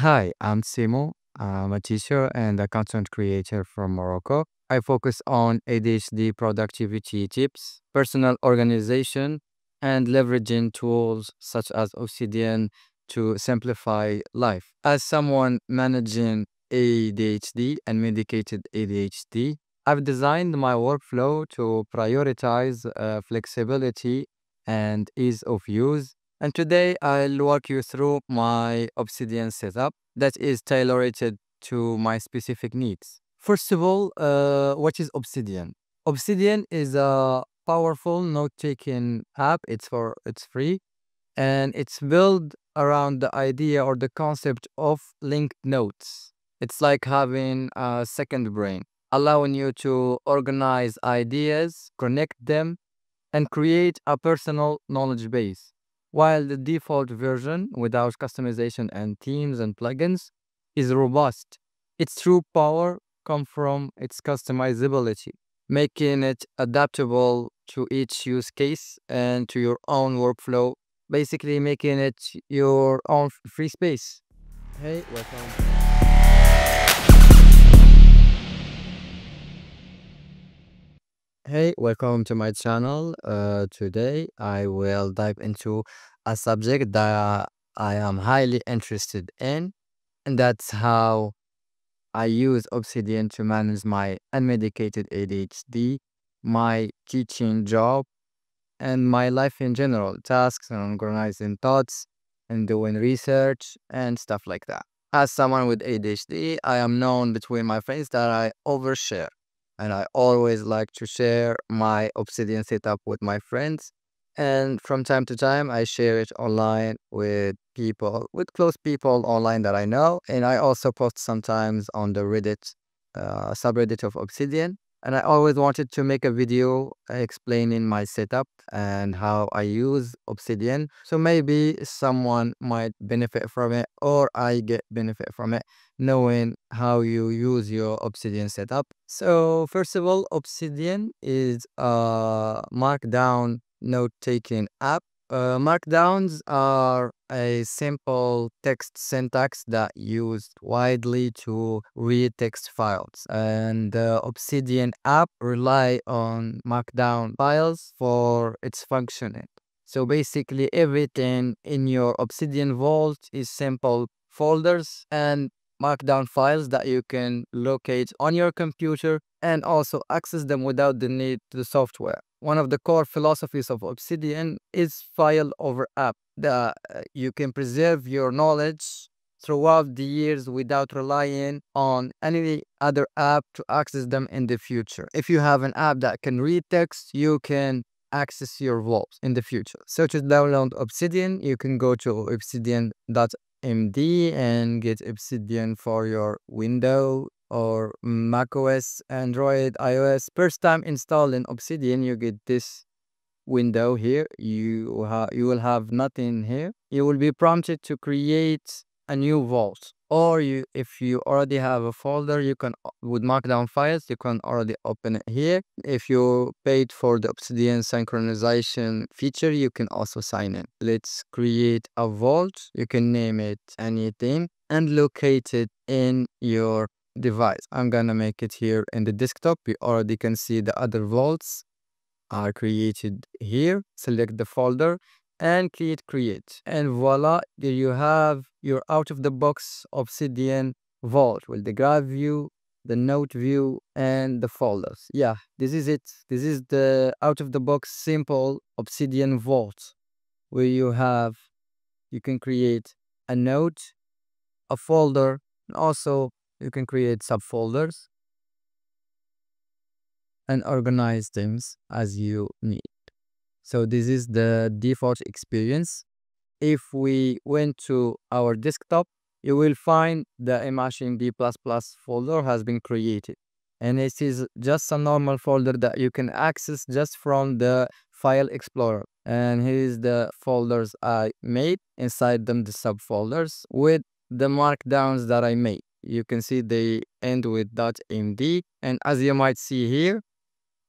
Hi, I'm Simo. I'm a teacher and a content creator from Morocco. I focus on ADHD productivity tips, personal organization, and leveraging tools such as Obsidian to simplify life. As someone managing ADHD and medicated ADHD, I've designed my workflow to prioritize uh, flexibility and ease of use and today I'll walk you through my Obsidian setup that is tailored to my specific needs. First of all, uh, what is Obsidian? Obsidian is a powerful note-taking app. It's for it's free and it's built around the idea or the concept of linked notes. It's like having a second brain, allowing you to organize ideas, connect them, and create a personal knowledge base. While the default version without customization and themes and plugins is robust, its true power comes from its customizability, making it adaptable to each use case and to your own workflow, basically making it your own free space. Hey, welcome. Hey, welcome to my channel. Uh, today I will dive into a subject that I am highly interested in, and that's how I use Obsidian to manage my unmedicated ADHD, my teaching job, and my life in general, tasks and organizing thoughts and doing research and stuff like that. As someone with ADHD, I am known between my friends that I overshare and I always like to share my Obsidian setup with my friends. And from time to time, I share it online with people, with close people online that I know. And I also post sometimes on the Reddit uh, subreddit of Obsidian. And I always wanted to make a video explaining my setup and how I use Obsidian. So maybe someone might benefit from it or I get benefit from it knowing how you use your Obsidian setup. So first of all, Obsidian is a markdown note-taking app uh, markdowns are a simple text syntax that used widely to read text files, and the Obsidian app rely on markdown files for its functioning. So basically, everything in your Obsidian Vault is simple folders and markdown files that you can locate on your computer and also access them without the need to the software one of the core philosophies of Obsidian is file over app. That uh, you can preserve your knowledge throughout the years without relying on any other app to access them in the future. If you have an app that can read text, you can access your vaults in the future. So to download Obsidian, you can go to obsidian.md and get Obsidian for your window or macOS, Android, iOS. First time installing Obsidian, you get this window here. You, you will have nothing here. You will be prompted to create a new vault. Or you, if you already have a folder, you can, with markdown files, you can already open it here. If you paid for the Obsidian synchronization feature, you can also sign in. Let's create a vault. You can name it anything and locate it in your device. I'm gonna make it here in the desktop. You already can see the other vaults are created here. Select the folder and create create. And voila, there you have your out-of-the-box Obsidian vault with the graph view, the note view, and the folders. Yeah, this is it. This is the out-of-the-box simple Obsidian vault where you have, you can create a note, a folder, and also you can create subfolders and organize things as you need. So this is the default experience. If we went to our desktop, you will find the ImageMD++ folder has been created. And it is just a normal folder that you can access just from the file explorer. And here is the folders I made, inside them the subfolders with the markdowns that I made you can see they end with .md and as you might see here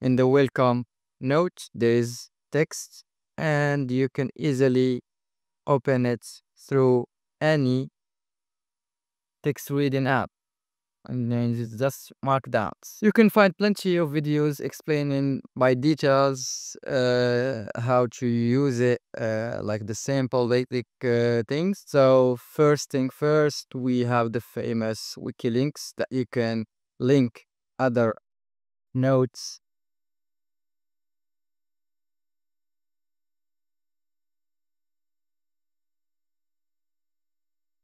in the welcome note there is text and you can easily open it through any text reading app and then it's just markdowns. You can find plenty of videos explaining by details uh, how to use it, uh, like the simple basic uh, things. So first thing first, we have the famous wiki links that you can link other notes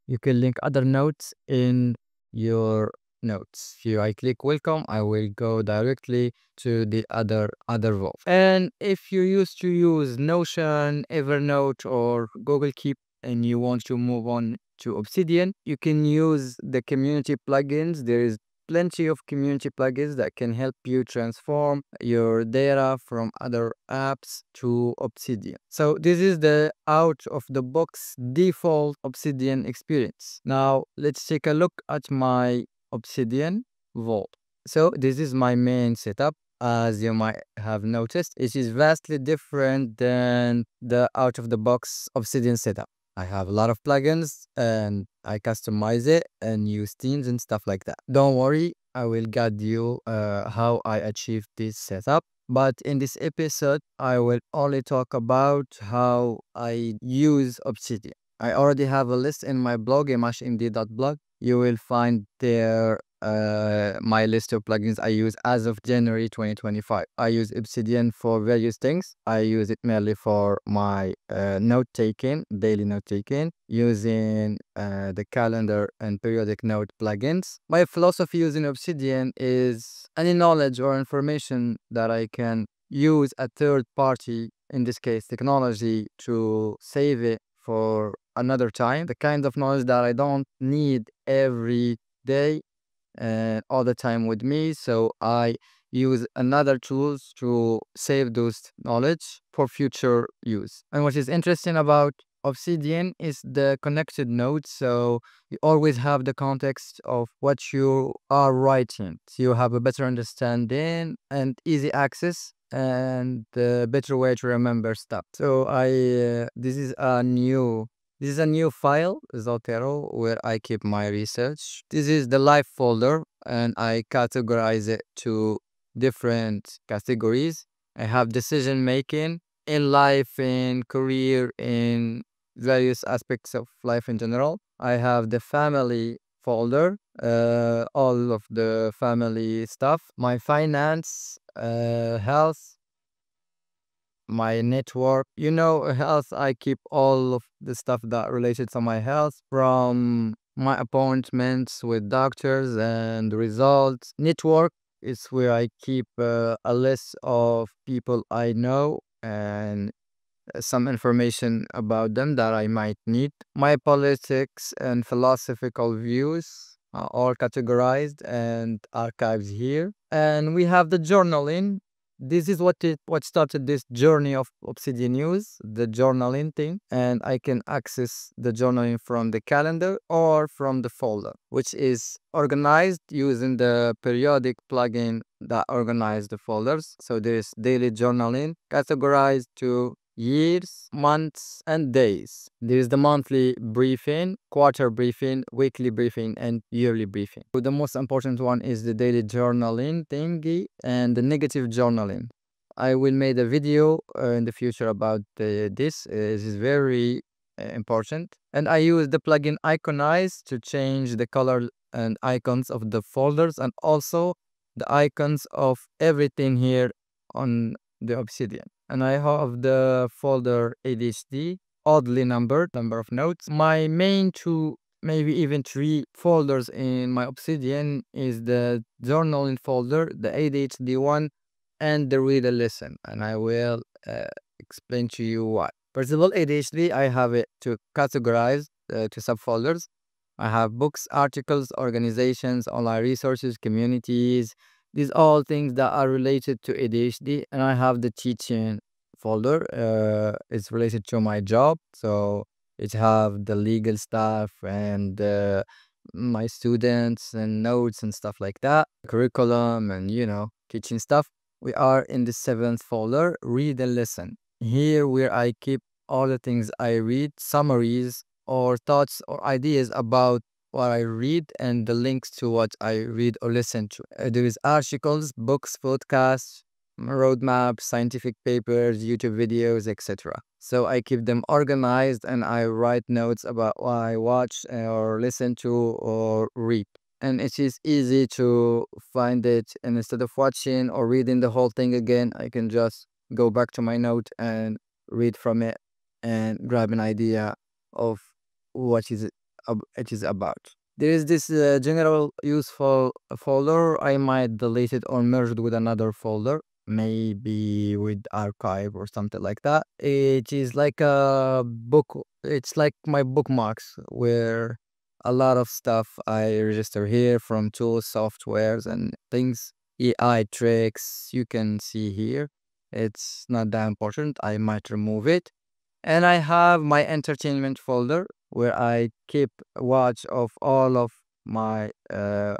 you can link other notes in your notes. Here I click welcome, I will go directly to the other other vault. And if you used to use Notion, Evernote, or Google Keep and you want to move on to Obsidian, you can use the community plugins. There is plenty of community plugins that can help you transform your data from other apps to Obsidian. So this is the out of the box default Obsidian experience. Now let's take a look at my Obsidian Vault. So this is my main setup. As you might have noticed, it is vastly different than the out of the box Obsidian setup. I have a lot of plugins and I customize it and use themes and stuff like that. Don't worry, I will guide you uh, how I achieved this setup. But in this episode, I will only talk about how I use Obsidian. I already have a list in my blog, mhmd.blog. You will find there uh, my list of plugins I use as of January 2025. I use Obsidian for various things. I use it mainly for my uh, note taking, daily note taking, using uh, the calendar and periodic note plugins. My philosophy using Obsidian is any knowledge or information that I can use a third party, in this case technology, to save it for another time. The kind of knowledge that I don't need every day uh, all the time with me. So I use another tools to save those knowledge for future use. And what is interesting about Obsidian is the connected nodes. So you always have the context of what you are writing. So you have a better understanding and easy access and the better way to remember stuff. So I uh, this is a new this is a new file, Zotero, where I keep my research. This is the life folder and I categorize it to different categories. I have decision making in life, in career, in various aspects of life in general. I have the family folder, uh, all of the family stuff, my finance, uh, health, my network. You know, health, I keep all of the stuff that related to my health from my appointments with doctors and results. Network is where I keep uh, a list of people I know and some information about them that I might need. My politics and philosophical views are all categorized and archived here. And we have the journaling this is what it what started this journey of obsidian news the journaling thing. And i can access the journaling from the calendar or from the folder which is organized using the periodic plugin that organize the folders. So there's daily journaling categorized to years, months, and days. There is the monthly briefing, quarter briefing, weekly briefing, and yearly briefing. The most important one is the daily journaling thingy and the negative journaling. I will make a video uh, in the future about uh, this. Uh, this is very uh, important. And I use the plugin Iconize to change the color and icons of the folders and also the icons of everything here on the Obsidian and I have the folder ADHD, oddly numbered number of notes. My main two, maybe even three folders in my Obsidian is the journaling folder, the ADHD one, and the read a listen. And I will uh, explain to you why. First of all, ADHD, I have it to categorize uh, to subfolders. I have books, articles, organizations, online resources, communities, these all things that are related to ADHD and I have the teaching folder uh, it's related to my job so it have the legal stuff and uh, my students and notes and stuff like that curriculum and you know teaching stuff. We are in the seventh folder read and listen. Here where I keep all the things I read summaries or thoughts or ideas about what I read and the links to what I read or listen to. Uh, there is articles, books, podcasts, roadmaps, scientific papers, YouTube videos, etc. So I keep them organized and I write notes about what I watch uh, or listen to or read. And it is easy to find it. And instead of watching or reading the whole thing again, I can just go back to my note and read from it and grab an idea of what is it is about. There is this uh, general useful folder. I might delete it or merge it with another folder, maybe with archive or something like that. It is like a book. It's like my bookmarks where a lot of stuff I register here from tools, softwares, and things. AI tricks you can see here. It's not that important. I might remove it. And I have my entertainment folder where I keep watch of all of my uh,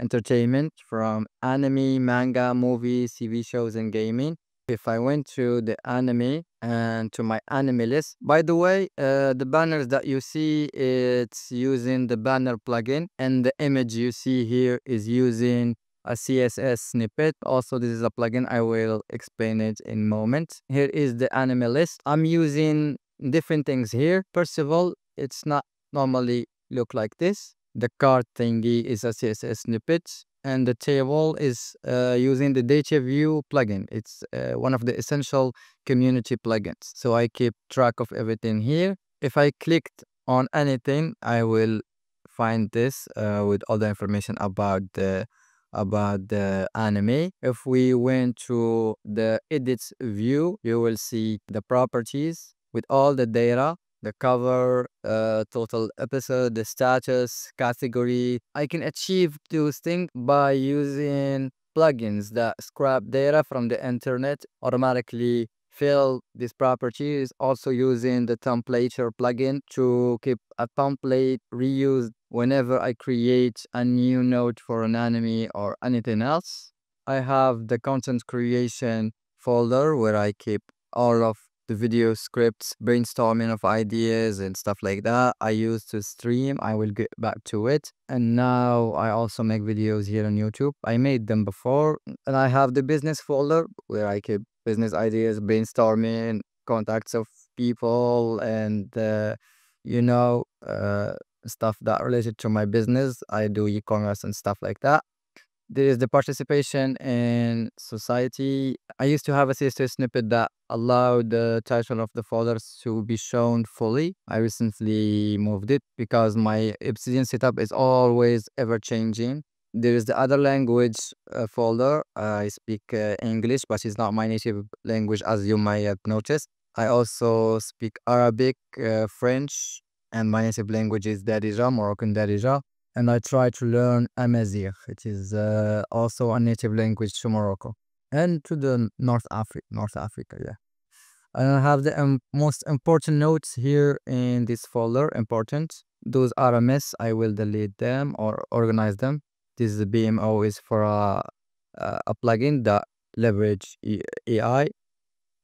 entertainment from anime, manga, movies, TV shows, and gaming. If I went to the anime and to my anime list, by the way, uh, the banners that you see, it's using the banner plugin, and the image you see here is using a CSS snippet. Also, this is a plugin. I will explain it in a moment. Here is the anime list. I'm using different things here. First of all, it's not normally look like this. The card thingy is a CSS snippet and the table is uh, using the data view plugin. It's uh, one of the essential community plugins. So I keep track of everything here. If I clicked on anything, I will find this uh, with all the information about the about the anime. If we went to the edits view, you will see the properties with all the data the cover, uh, total episode, the status, category. I can achieve those things by using plugins that scrap data from the internet, automatically fill these properties, also using the templater plugin to keep a template reused whenever I create a new node for an anime or anything else. I have the content creation folder where I keep all of the video scripts, brainstorming of ideas and stuff like that. I used to stream. I will get back to it. And now I also make videos here on YouTube. I made them before. And I have the business folder where I keep business ideas, brainstorming, contacts of people, and, uh, you know, uh, stuff that related to my business. I do e-commerce and stuff like that there is the participation in society. I used to have a CSS snippet that allowed the title of the folders to be shown fully. I recently moved it because my Obsidian setup is always ever changing. There is the other language uh, folder. I speak uh, English, but it's not my native language, as you might have noticed. I also speak Arabic, uh, French, and my native language is Darija, Moroccan Darija and I try to learn Amazigh. It is uh, also a native language to Morocco and to the North Africa. North Africa, yeah. And I have the um, most important notes here in this folder. Important. Those are a mess. I will delete them or organize them. This BMO is for a a plugin that leverage AI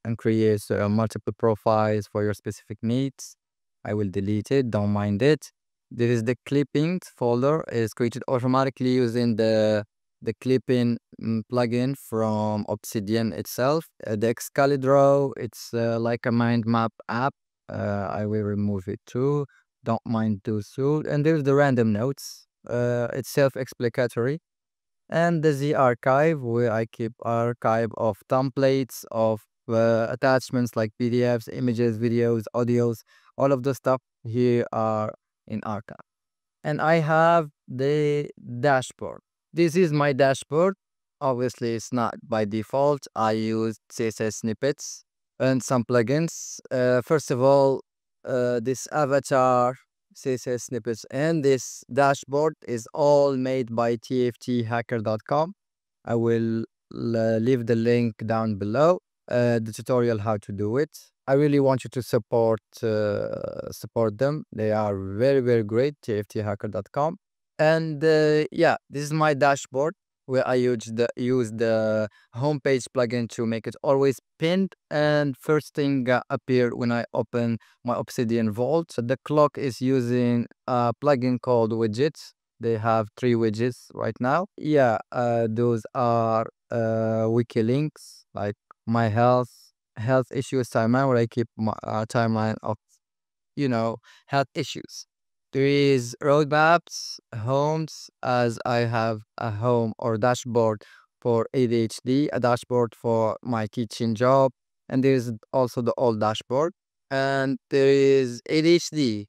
and creates uh, multiple profiles for your specific needs. I will delete it. Don't mind it. There is the clipping folder is created automatically using the the clipping mm, plugin from Obsidian itself. Uh, the Excalidraw, it's uh, like a mind map app. Uh, I will remove it too. Don't mind too soon. And there's the random notes. Uh, it's self-explanatory. And the Z archive, where I keep archive of templates of uh, attachments like PDFs, images, videos, audios, all of the stuff here are in archive. And I have the dashboard. This is my dashboard. Obviously, it's not by default. I use CSS snippets and some plugins. Uh, first of all, uh, this avatar CSS snippets and this dashboard is all made by tfthacker.com. I will uh, leave the link down below, the tutorial how to do it. I really want you to support uh, support them. They are very very great. tfthacker.com. And uh, yeah, this is my dashboard where I use the use the homepage plugin to make it always pinned and first thing uh, appear when I open my Obsidian Vault. So the clock is using a plugin called widgets. They have three widgets right now. Yeah, uh, those are uh, wiki links like my health health issues timeline where I keep my uh, timeline of you know health issues. There is roadmaps, homes, as I have a home or dashboard for ADHD, a dashboard for my teaching job, and there is also the old dashboard. And there is ADHD,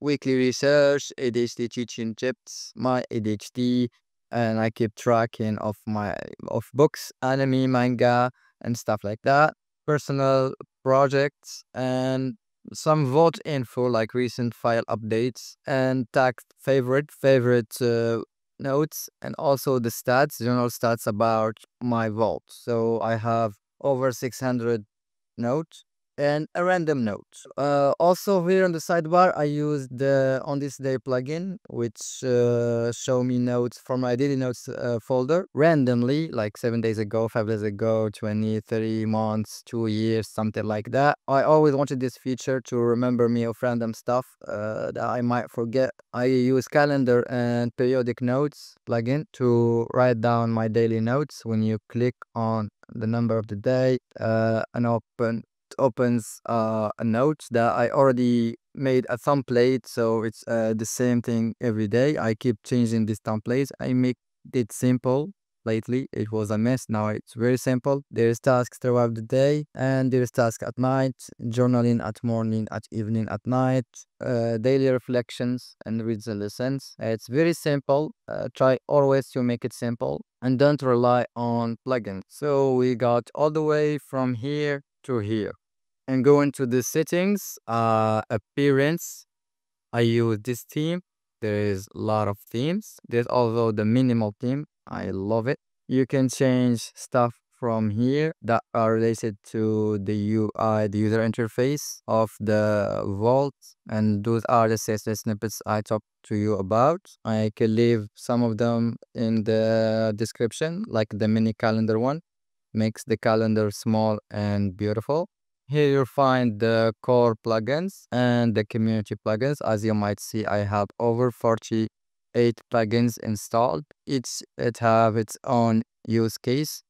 weekly research, ADHD teaching tips, my ADHD, and I keep tracking of my of books, anime, manga, and stuff like that. Personal projects and some vote info like recent file updates and tagged favorite favorite uh, notes and also the stats general stats about my vault so i have over 600 notes and a random note. Uh, also here on the sidebar, I use the on this day plugin, which uh, show me notes from my daily notes uh, folder randomly, like seven days ago, five days ago, 20, 30 months, two years, something like that. I always wanted this feature to remember me of random stuff uh, that I might forget. I use calendar and periodic notes plugin to write down my daily notes. When you click on the number of the day uh, and open opens uh, a note that I already made a template, so it's uh, the same thing every day. I keep changing this template. I make it simple. Lately, it was a mess. Now it's very simple. There's tasks throughout the day, and there's tasks at night, journaling at morning, at evening, at night, uh, daily reflections, and reads the lessons. It's very simple. Uh, try always to make it simple and don't rely on plugins. So we got all the way from here to here and go into the settings, uh, appearance. I use this theme. There is a lot of themes. There's also the minimal theme. I love it. You can change stuff from here that are related to the UI, the user interface of the vault. And those are the CSS snippets I talked to you about. I can leave some of them in the description, like the mini calendar one. Makes the calendar small and beautiful. Here you'll find the core plugins and the community plugins. As you might see, I have over 48 plugins installed. Each it have its own use case.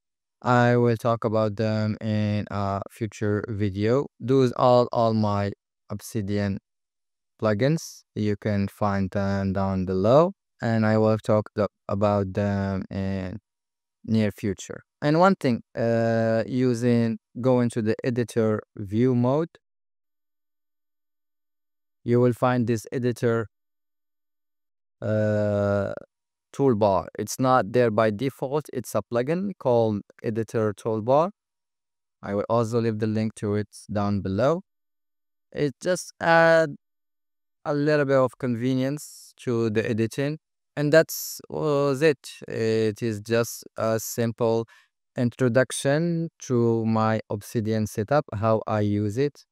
I will talk about them in a future video. Those are all my Obsidian plugins. You can find them down below and I will talk about them in near future. And one thing, uh, using go into the editor view mode, you will find this editor uh, toolbar. It's not there by default. It's a plugin called editor toolbar. I will also leave the link to it down below. It just add a little bit of convenience to the editing and that's was it. It is just a simple introduction to my Obsidian setup, how I use it.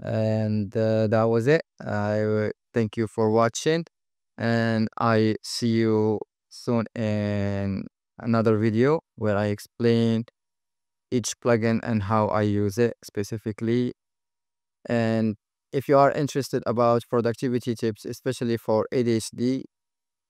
And uh, that was it. I thank you for watching and I see you soon in another video where I explain each plugin and how I use it specifically. And if you are interested about productivity tips, especially for ADHD,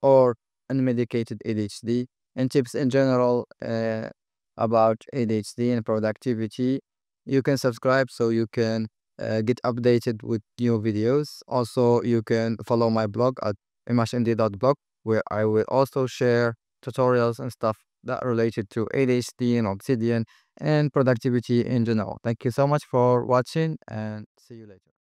or unmedicated ADHD and tips in general uh, about ADHD and productivity. You can subscribe so you can uh, get updated with new videos. Also, you can follow my blog at mhmd.blog where I will also share tutorials and stuff that related to ADHD and Obsidian and productivity in general. Thank you so much for watching and see you later.